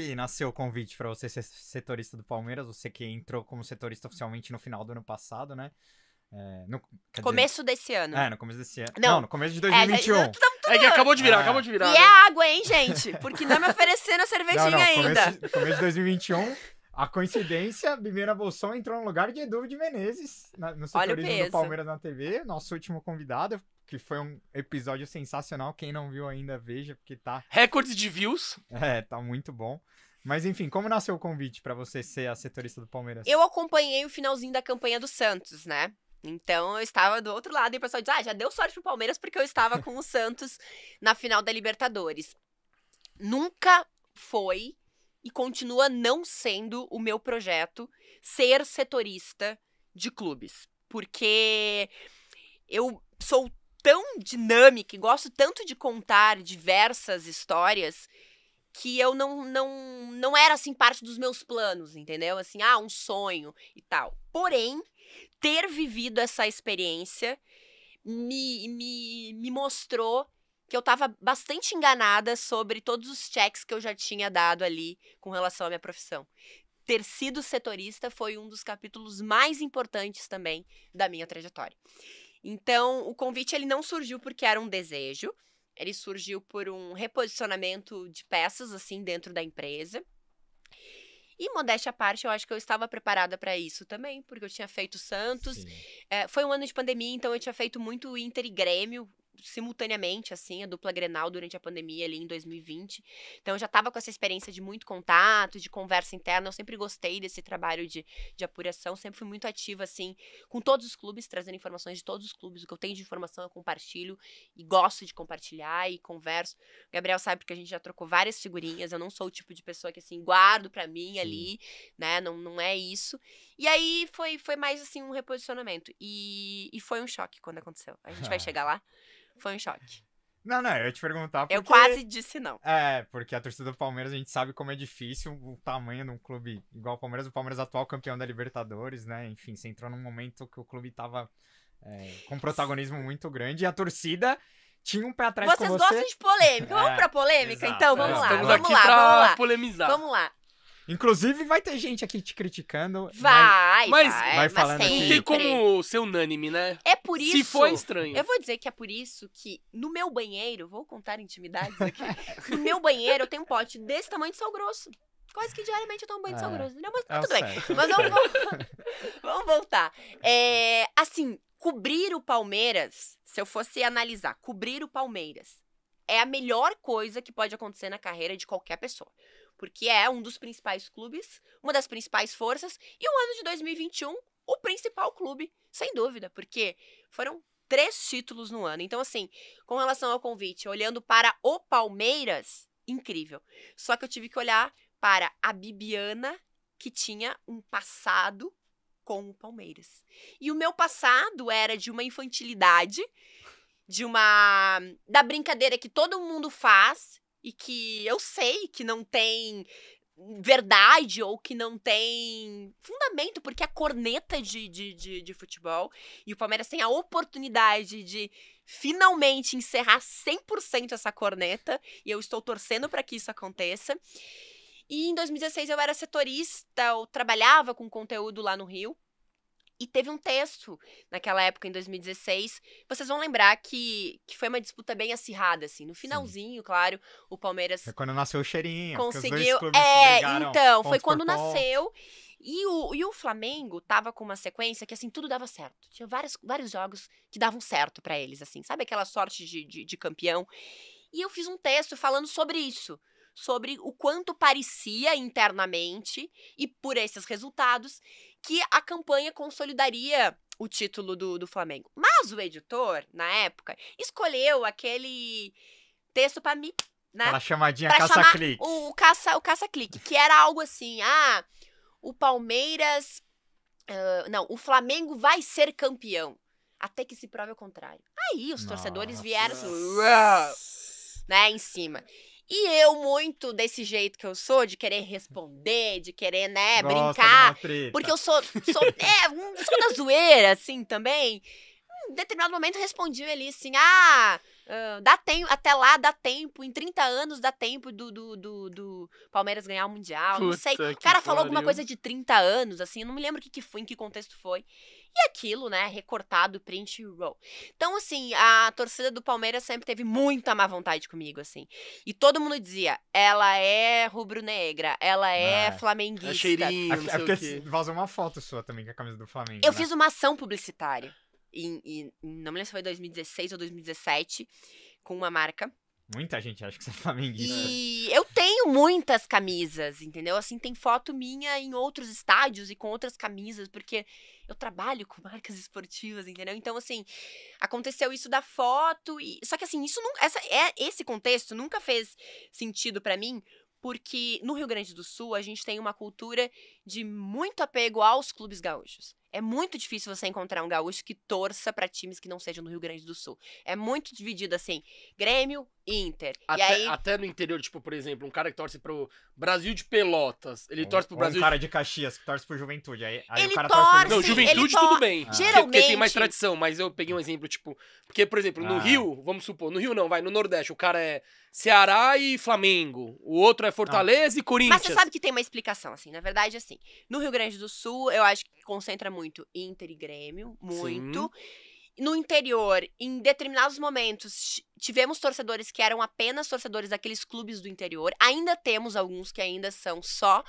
que nasceu o convite para você ser setorista do Palmeiras? Você que entrou como setorista oficialmente no final do ano passado, né? É, no, começo dizer, desse ano. É, no começo desse ano. Não, não no começo de 2021. É, é que acabou de virar, é. acabou de virar. E né? é água, hein, gente? Porque não me oferecendo a cervejinha não, não, ainda. Começo, começo de 2021, a coincidência, Bimeira Bolson entrou no lugar de Edu de Menezes, na, no setorismo do Palmeiras na TV, nosso último convidado, que foi um episódio sensacional. Quem não viu ainda, veja, porque tá... Recordes de views. É, tá muito bom. Mas enfim, como nasceu o convite para você ser a setorista do Palmeiras? Eu acompanhei o finalzinho da campanha do Santos, né? Então eu estava do outro lado e o pessoal diz: ah, já deu sorte pro Palmeiras porque eu estava com o Santos na final da Libertadores. Nunca foi e continua não sendo o meu projeto ser setorista de clubes. Porque eu sou tão dinâmica e gosto tanto de contar diversas histórias que eu não, não, não era assim parte dos meus planos, entendeu? Assim, ah, um sonho e tal. Porém, ter vivido essa experiência me, me, me mostrou que eu estava bastante enganada sobre todos os checks que eu já tinha dado ali com relação à minha profissão. Ter sido setorista foi um dos capítulos mais importantes também da minha trajetória. Então, o convite ele não surgiu porque era um desejo, ele surgiu por um reposicionamento de peças assim dentro da empresa. E modéstia à parte, eu acho que eu estava preparada para isso também, porque eu tinha feito Santos. É, foi um ano de pandemia, então eu tinha feito muito Inter e Grêmio, simultaneamente, assim, a dupla Grenal durante a pandemia ali em 2020. Então eu já estava com essa experiência de muito contato, de conversa interna. Eu sempre gostei desse trabalho de, de apuração, sempre fui muito ativa, assim, com todos os clubes, trazendo informações de todos os clubes. O que eu tenho de informação eu compartilho e gosto de compartilhar e converso. O Gabriel sabe porque a gente já trocou várias figurinhas. Eu não sou o tipo de pessoa que, assim, guardo para mim Sim. ali, né? Não, não é isso. E aí foi, foi mais, assim, um reposicionamento. E, e foi um choque quando aconteceu. A gente vai chegar lá. Foi um choque. Não, não, eu ia te perguntar porque... Eu quase disse não. É, porque a torcida do Palmeiras, a gente sabe como é difícil o tamanho de um clube igual o Palmeiras. O Palmeiras atual campeão da Libertadores, né? Enfim, você entrou num momento que o clube tava é, com um protagonismo muito grande e a torcida tinha um pé atrás Vocês com você. Vocês gostam de polêmica. Vamos é, pra polêmica? Exato, então, vamos é, lá. Vamos lá, vamos lá. polemizar. Vamos lá. Inclusive, vai ter gente aqui te criticando. Vai, mas, vai, vai falando mas Não tem como ser unânime, né? É por isso. Se for estranho. Eu vou dizer que é por isso que no meu banheiro, vou contar intimidades aqui. no meu banheiro eu tenho um pote desse tamanho de sal grosso. Quase que diariamente eu tomo banho de sal é, grosso. Não, mas é tudo bem. Mas vamos, vamos voltar. É, assim, cobrir o Palmeiras, se eu fosse analisar, cobrir o Palmeiras é a melhor coisa que pode acontecer na carreira de qualquer pessoa porque é um dos principais clubes, uma das principais forças, e o ano de 2021, o principal clube, sem dúvida, porque foram três títulos no ano. Então, assim, com relação ao convite, olhando para o Palmeiras, incrível. Só que eu tive que olhar para a Bibiana, que tinha um passado com o Palmeiras. E o meu passado era de uma infantilidade, de uma. da brincadeira que todo mundo faz, e que eu sei que não tem verdade ou que não tem fundamento, porque é corneta de, de, de, de, futebol e o Palmeiras tem a oportunidade de finalmente encerrar 100% essa corneta e eu estou torcendo para que isso aconteça. E em 2016 eu era setorista, eu trabalhava com conteúdo lá no Rio. E teve um texto naquela época, em 2016. Vocês vão lembrar que, que foi uma disputa bem acirrada, assim. No finalzinho, Sim. claro, o Palmeiras. Foi quando nasceu o cheirinho. Conseguiu. é, então, foi quando nasceu. E o, e o Flamengo tava com uma sequência que, assim, tudo dava certo. Tinha vários, vários jogos que davam certo para eles, assim. Sabe aquela sorte de, de, de campeão? E eu fiz um texto falando sobre isso sobre o quanto parecia internamente e por esses resultados que a campanha consolidaria o título do, do Flamengo. Mas o editor, na época, escolheu aquele texto para me. Né? Aquela chamadinha caça-clique. O, o caça-clique, o caça que era algo assim: ah, o Palmeiras. Uh, não, o Flamengo vai ser campeão. Até que se prove o contrário. Aí os Nossa. torcedores vieram assim, né, em cima. E eu, muito desse jeito que eu sou, de querer responder, de querer, né, Gosta brincar. Porque eu sou, sou, é, sou da zoeira, assim, também. Em determinado momento respondi ali assim: ah, Ah, dá tempo, até lá dá tempo, em 30 anos dá tempo do, do, do, do Palmeiras ganhar o Mundial. não sei. Puta O cara falou alguma coisa de 30 anos, assim, eu não me lembro o que, que foi, em que contexto foi. E aquilo, né, recortado, print e roll. Então, assim, a torcida do Palmeiras sempre teve muita má vontade comigo, assim. E todo mundo dizia, ela é rubro-negra, ela é É. flamenguista. É cheirinho, É, não é porque vazou uma foto sua também com a camisa do Flamengo. Eu né? fiz uma ação publicitária. Em, em- não me lembro se foi 2016 ou 2017, com uma marca. Muita gente acha que você é flamenguista. E eu tenho muitas camisas, entendeu? Assim, tem foto minha em outros estádios e com outras camisas, porque eu trabalho com marcas esportivas, entendeu? Então, assim, aconteceu isso da foto e só que assim, isso não, essa é esse contexto nunca fez sentido pra mim, porque no Rio Grande do Sul a gente tem uma cultura de muito apego aos clubes gaúchos. É muito difícil você encontrar um gaúcho que torça pra times que não sejam do Rio Grande do Sul. É muito dividido assim, Grêmio, Inter. Até, e aí até no interior, tipo, por exemplo, um cara que torce pro Brasil de Pelotas, ele Ou- torce pro Brasil um cara de Caxias que torce pro Juventude. Aí, aí Ele o cara torce, torce pro Não, Sim, juventude tudo to- bem. Ah. Porque- Porque tem mais Geralmente- tradição, mas eu peguei um exemplo, tipo. Porque, por exemplo, no Ah. Rio, vamos supor, no Rio não, vai, no Nordeste, o cara é Ceará e Flamengo. O outro é Fortaleza e Corinthians. Mas você sabe que tem uma explicação, assim. Na verdade, assim, no Rio Grande do Sul, eu acho que concentra muito Inter e Grêmio, muito. No interior, em determinados momentos, tivemos torcedores que eram apenas torcedores daqueles clubes do interior. Ainda temos alguns que ainda são só.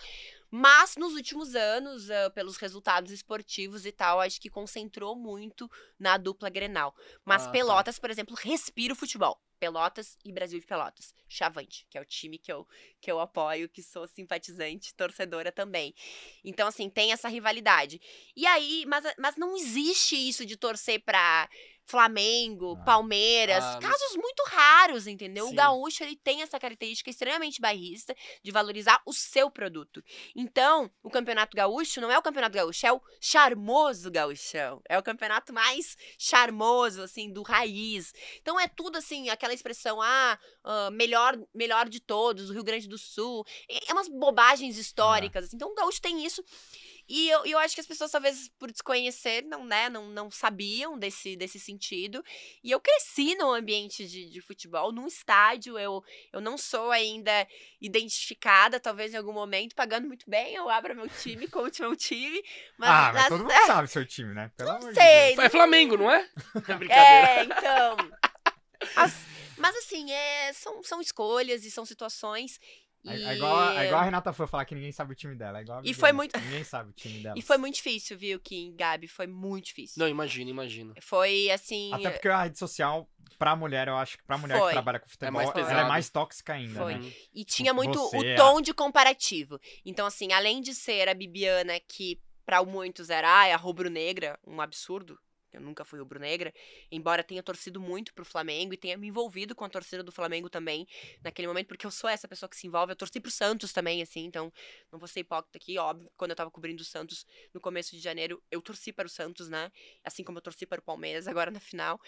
Mas nos últimos anos, ah, pelos resultados esportivos e tal, acho que concentrou muito na dupla Grenal. Mas Ah, tá. Pelotas, por exemplo, respira o futebol. Pelotas e Brasil de Pelotas. Chavante, que é o time que eu, que eu apoio, que sou simpatizante, torcedora também. Então, assim, tem essa rivalidade. E aí, mas, mas não existe isso de torcer pra Flamengo, Ah. Palmeiras, Ah, casos muito raros, entendeu? Sim. O gaúcho, ele tem essa característica extremamente bairrista de valorizar o seu produto. Então, o Campeonato Gaúcho não é o Campeonato Gaúcho, é o charmoso gauchão. É o campeonato mais charmoso, assim, do raiz. Então, é tudo, assim, aquela expressão, ah, ah, melhor, melhor de todos, o Rio Grande do Sul. É é umas bobagens históricas, assim. Então, o gaúcho tem isso. E eu, eu acho que as pessoas, talvez, por desconhecer, não, né, não, não sabiam desse, desse sentido. E eu cresci num ambiente de, de futebol, num estádio. Eu, eu não sou ainda identificada, talvez em algum momento, pagando muito bem. Eu abro meu time, conte meu time. Mas, Ah, mas nas- todo mundo sabe seu time, né? Pelo amor de sei, Deus. É Flamengo, não é? É brincadeira. É, então. As- mas assim, é, são, são escolhas e são situações. É, E, é igual, a- é igual a Renata foi falar que ninguém sabe o time dela. É igual a E foi muito- Ninguém sabe o time dela. e foi muito difícil, viu, Kim, Gabi? Foi muito difícil. Não, imagina, imagina. Foi assim. Até porque a rede social, pra mulher, eu acho que pra mulher Foi. que trabalha com futebol, mais ela é mais tóxica ainda, Foi. né? E tinha muito Você, o a- tom de comparativo. Então, assim, além de ser a Bibiana, que pra muitos era ah, é a rubro-negra, um absurdo. Eu nunca fui rubro-negra, embora tenha torcido muito pro Flamengo e tenha me envolvido com a torcida do Flamengo também naquele momento, porque eu sou essa pessoa que se envolve. Eu torci pro Santos também, assim, então não vou ser hipócrita aqui, óbvio. Quando eu tava cobrindo o Santos no começo de janeiro, eu torci para o Santos, né? Assim como eu torci para o Palmeiras agora na final.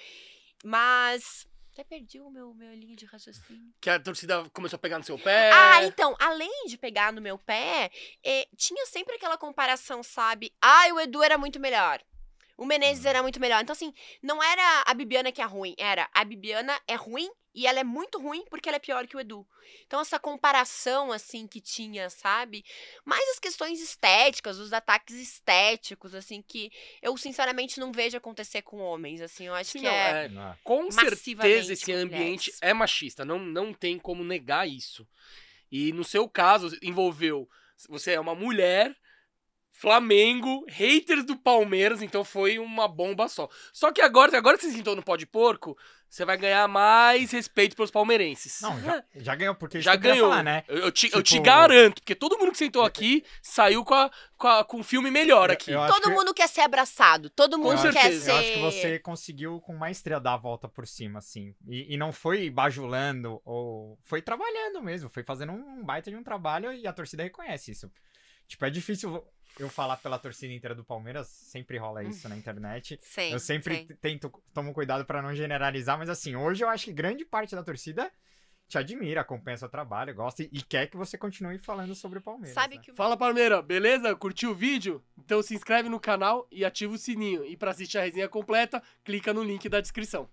Mas. Até perdi o meu, meu linha de raciocínio. Que a torcida começou a pegar no seu pé. Ah, então, além de pegar no meu pé, eh, tinha sempre aquela comparação, sabe? Ah, o Edu era muito melhor. O Menezes Hum. era muito melhor. Então, assim, não era a Bibiana que é ruim, era a Bibiana é ruim e ela é muito ruim porque ela é pior que o Edu. Então, essa comparação, assim, que tinha, sabe? Mais as questões estéticas, os ataques estéticos, assim, que eu, sinceramente, não vejo acontecer com homens, assim. Eu acho Sim, que não, é... é, Não. Com massivamente certeza esse com ambiente mulheres. é machista, não, não tem como negar isso. E no seu caso, envolveu. Você é uma mulher, Flamengo, haters do Palmeiras, então foi uma bomba só. Só que agora, agora que você sentou no pó de porco, você vai ganhar mais respeito pelos palmeirenses. Não, já, já ganhou, porque Já ganhou. falar, né? Eu, eu te, eu te Tipo- garanto, porque todo mundo que sentou aqui saiu com, a, com, a- com um filme melhor aqui. eu Todo que- mundo quer ser abraçado, todo mundo quer ser... Eu acho que você conseguiu com maestria dar a volta por cima, assim. E, e não foi bajulando, ou foi trabalhando mesmo, foi fazendo um baita de um trabalho e a torcida reconhece isso. Tipo, é difícil eu falar pela torcida inteira do Palmeiras, sempre rola isso na internet. Sim, eu sempre sim. tento, tomo cuidado pra não generalizar, mas assim, hoje eu acho que grande parte da torcida te admira, acompanha seu trabalho, gosta e, e quer que você continue falando sobre o Palmeiras. Sabe né? que Fala Palmeira, beleza? Curtiu o vídeo? Então se inscreve no canal e ativa o sininho. E pra assistir a resenha completa, clica no link da descrição.